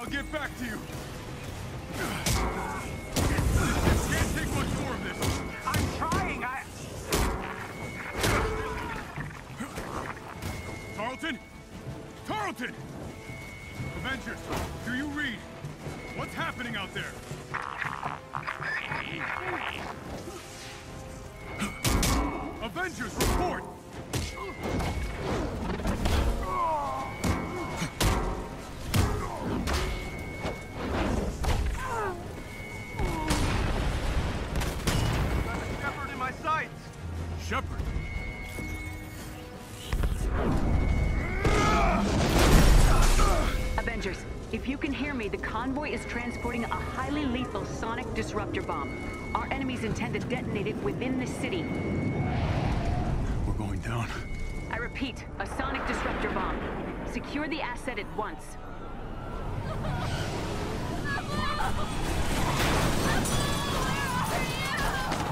I'll get back to you. Can't take much more of this. I'm trying. I. Tarleton? Tarleton! Avengers, do you read? What's happening out there? Avengers, Shepard. Avengers, if you can hear me, the convoy is transporting a highly lethal sonic disruptor bomb. Our enemies intend to detonate it within the city. We're going down. I repeat, a sonic disruptor bomb. Secure the asset at once.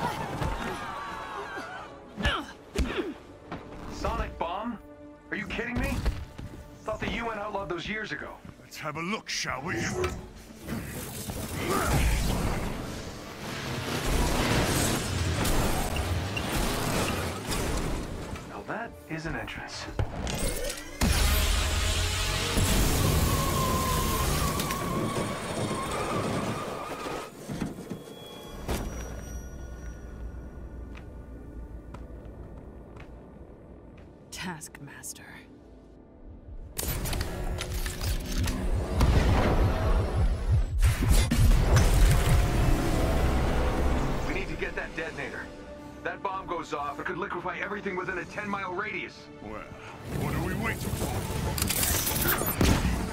Thought the outlawed those years ago. Let's have a look, shall we? Now that is an entrance. Taskmaster. Goes off, it could liquefy everything within a 10-mile radius. Well, what are we waiting for?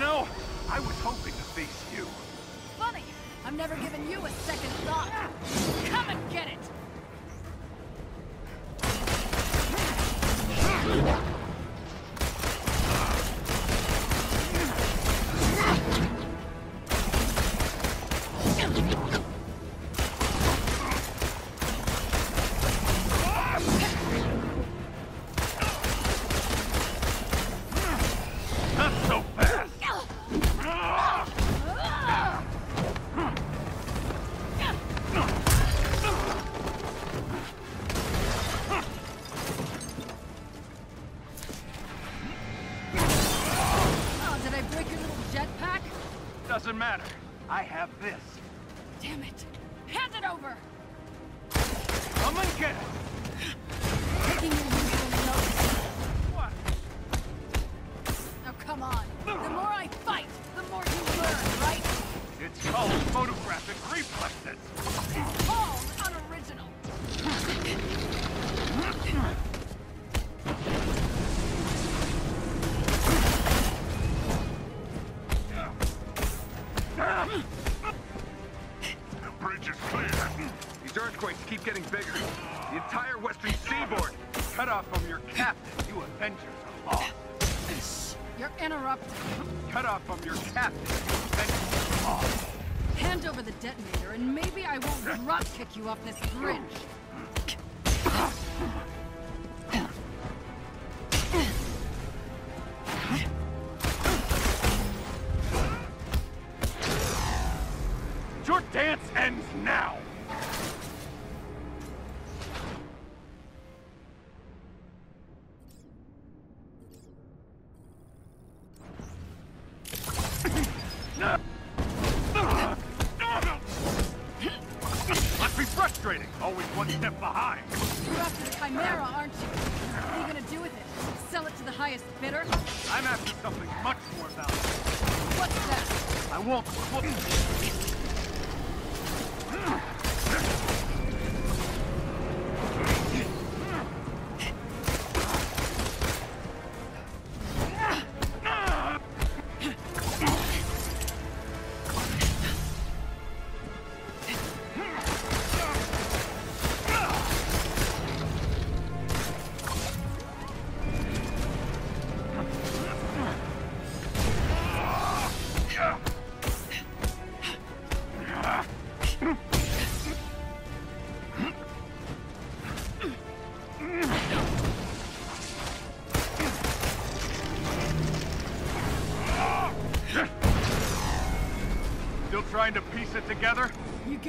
Know, I was hoping to face you. Funny, I'm never giving you a second thought. Come and get it! I have this. Bigger. The entire western seaboard cut off from your captain. You Avengers are lost. You're interrupting. Cut off from your captain. You Avengers are lost. Hand over the detonator, and maybe I won't drop kick you off this bridge. Your dance ends now! Chimera, aren't you? What are you gonna do with it? Sell it to the highest bidder? I'm after something much more valuable. What's that? I won't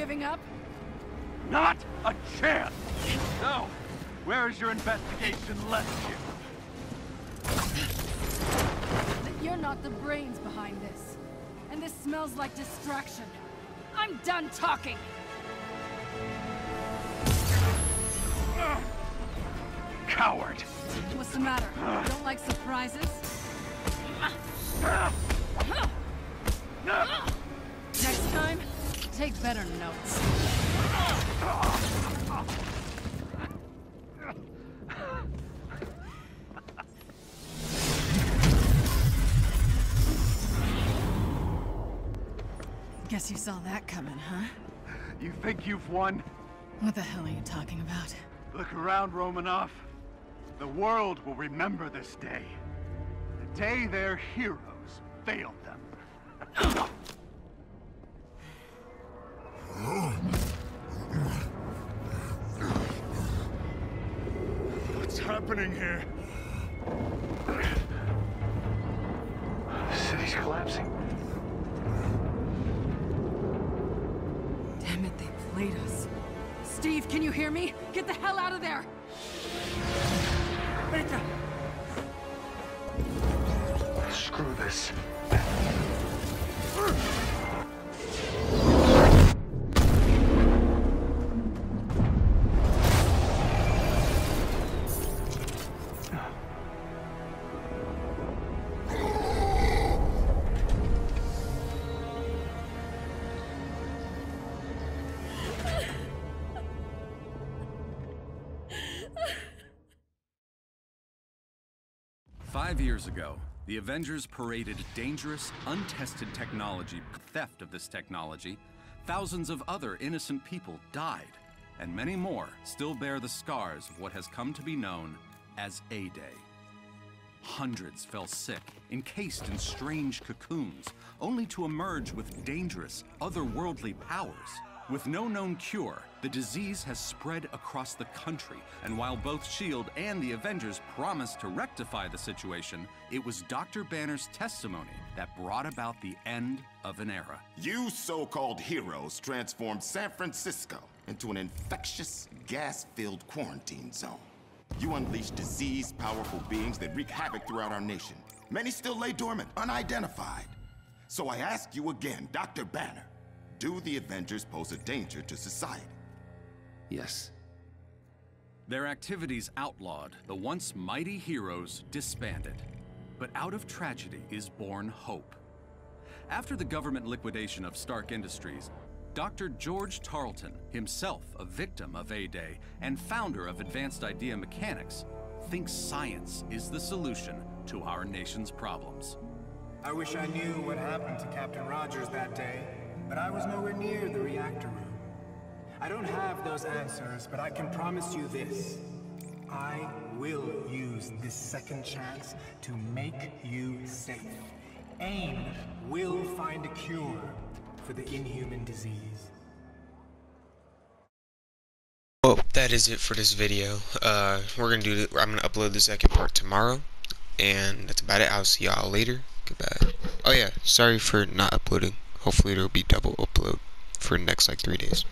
giving up? Not a chance! So, where is your investigation left you? You're not the brains behind this. And this smells like distraction. I'm done talking! Coward! What's the matter? You don't like surprises? Ah. Ah. Ah. Take better notes. Guess you saw that coming, huh? You think you've won? What the hell are you talking about? Look around, Romanoff. The world will remember this day. The day their heroes failed them. Happening here? The city's collapsing. Damn it, they played us. Steve, can you hear me? Get the hell out of there! Screw this. Five years ago, the Avengers paraded dangerous, untested technology. Theft of this technology, thousands of other innocent people died, and many more still bear the scars of what has come to be known as A-Day. Hundreds fell sick, encased in strange cocoons, only to emerge with dangerous, otherworldly powers. With no known cure, the disease has spread across the country, and while both S.H.I.E.L.D. and the Avengers promised to rectify the situation, it was Dr. Banner's testimony that brought about the end of an era. You so-called heroes transformed San Francisco into an infectious, gas-filled quarantine zone. You unleashed disease powerful beings that wreak havoc throughout our nation. Many still lay dormant, unidentified. So I ask you again, Dr. Banner, do the Avengers pose a danger to society? Yes. Their activities outlawed, the once mighty heroes disbanded. But out of tragedy is born hope. After the government liquidation of Stark Industries, Dr. George Tarleton, himself a victim of A-Day and founder of Advanced Idea Mechanics, thinks science is the solution to our nation's problems. I wish I knew what happened to Captain Rogers that day, but I was nowhere near the reactor room. I don't have those answers, but I can promise you this. I will use this second chance to make you safe. AIM will find a cure for the inhuman disease. Well, that is it for this video. Uh, we're gonna do. I'm gonna upload the second part tomorrow, and that's about it. I'll see y'all later. Goodbye. Oh yeah, sorry for not uploading hopefully it'll be double upload for the next like three days.